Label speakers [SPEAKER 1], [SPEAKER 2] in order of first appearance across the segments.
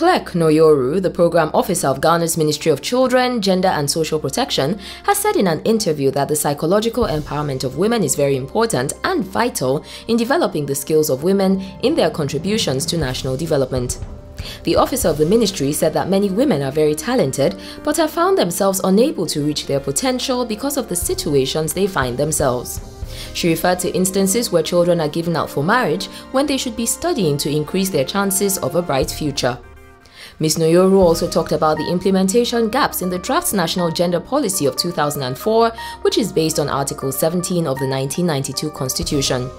[SPEAKER 1] Clerk Noyoru, the program officer of Ghana's Ministry of Children, Gender and Social Protection, has said in an interview that the psychological empowerment of women is very important and vital in developing the skills of women in their contributions to national development. The officer of the ministry said that many women are very talented but have found themselves unable to reach their potential because of the situations they find themselves. She referred to instances where children are given out for marriage when they should be studying to increase their chances of a bright future. Ms. Noyoru also talked about the implementation gaps in the draft National Gender Policy of 2004, which is based on Article 17 of the 1992 Constitution.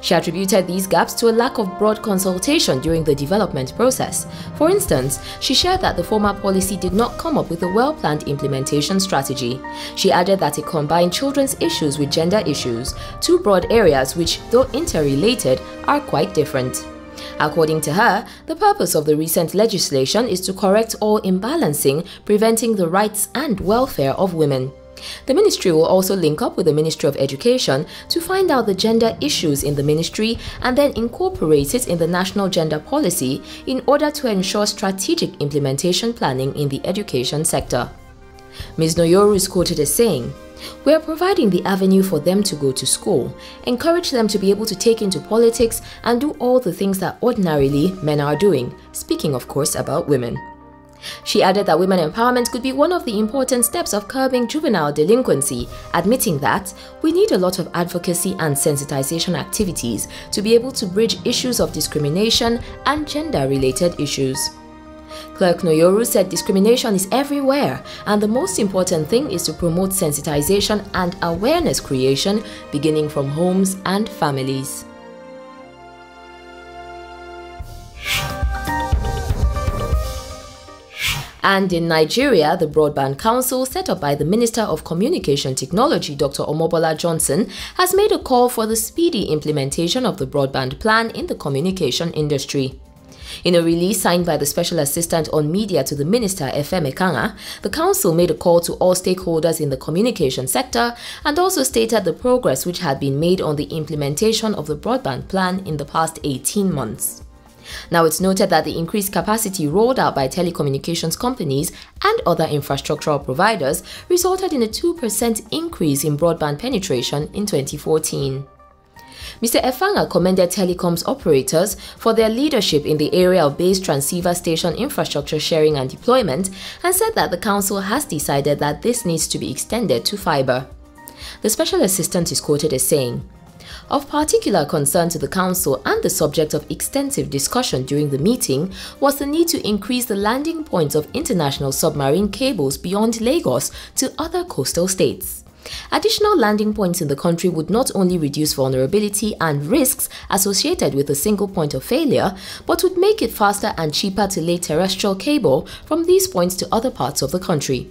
[SPEAKER 1] She attributed these gaps to a lack of broad consultation during the development process. For instance, she shared that the former policy did not come up with a well-planned implementation strategy. She added that it combined children's issues with gender issues, two broad areas which, though interrelated, are quite different. According to her, the purpose of the recent legislation is to correct all imbalancing, preventing the rights and welfare of women. The ministry will also link up with the Ministry of Education to find out the gender issues in the ministry and then incorporate it in the national gender policy in order to ensure strategic implementation planning in the education sector. Ms. Noyoru is quoted as saying, we are providing the avenue for them to go to school, encourage them to be able to take into politics and do all the things that ordinarily men are doing, speaking of course about women. She added that women empowerment could be one of the important steps of curbing juvenile delinquency, admitting that we need a lot of advocacy and sensitization activities to be able to bridge issues of discrimination and gender-related issues. Clerk Noyoru said discrimination is everywhere and the most important thing is to promote sensitization and awareness creation beginning from homes and families. And in Nigeria, the Broadband Council, set up by the Minister of Communication Technology, Dr. Omobola Johnson, has made a call for the speedy implementation of the broadband plan in the communication industry. In a release signed by the Special Assistant on Media to the Minister, Efem Nkanga, the Council made a call to all stakeholders in the communication sector and also stated the progress which had been made on the implementation of the broadband plan in the past 18 months. Now, it's noted that the increased capacity rolled out by telecommunications companies and other infrastructural providers resulted in a 2% increase in broadband penetration in 2014. Mr. Efanga commended telecoms operators for their leadership in the area of base transceiver station infrastructure sharing and deployment and said that the council has decided that this needs to be extended to fiber. The special assistant is quoted as saying, of particular concern to the Council and the subject of extensive discussion during the meeting was the need to increase the landing points of international submarine cables beyond Lagos to other coastal states. Additional landing points in the country would not only reduce vulnerability and risks associated with a single point of failure, but would make it faster and cheaper to lay terrestrial cable from these points to other parts of the country.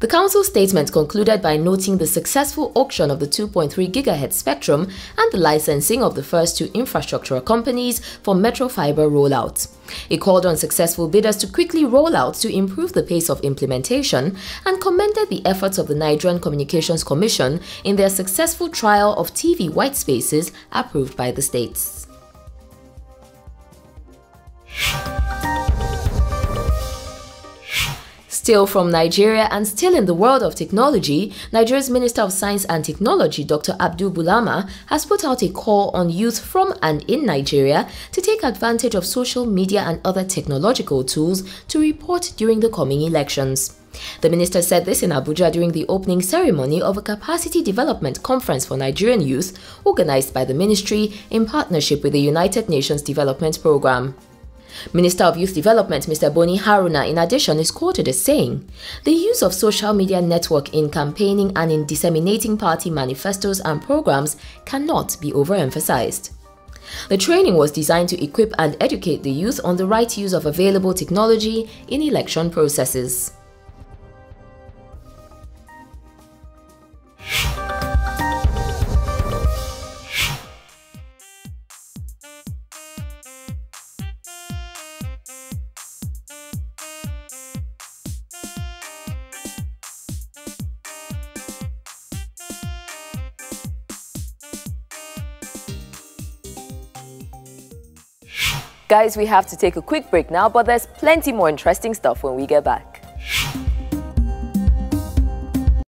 [SPEAKER 1] The Council statement concluded by noting the successful auction of the 2.3 GHz spectrum and the licensing of the first two infrastructure companies for metro fiber rollout. It called on successful bidders to quickly roll out to improve the pace of implementation and commended the efforts of the Nigerian Communications Commission in their successful trial of TV white spaces approved by the states. Still from Nigeria and still in the world of technology, Nigeria's Minister of Science and Technology, Dr. Abdul Bulama, has put out a call on youth from and in Nigeria to take advantage of social media and other technological tools to report during the coming elections. The minister said this in Abuja during the opening ceremony of a capacity development conference for Nigerian youth organized by the ministry in partnership with the United Nations Development Programme. Minister of Youth Development Mr. Boni Haruna in addition is quoted as saying, the use of social media network in campaigning and in disseminating party manifestos and programs cannot be overemphasized. The training was designed to equip and educate the youth on the right use of available technology in election processes. Guys, we have to take a quick break now, but there's plenty more interesting stuff when we get back.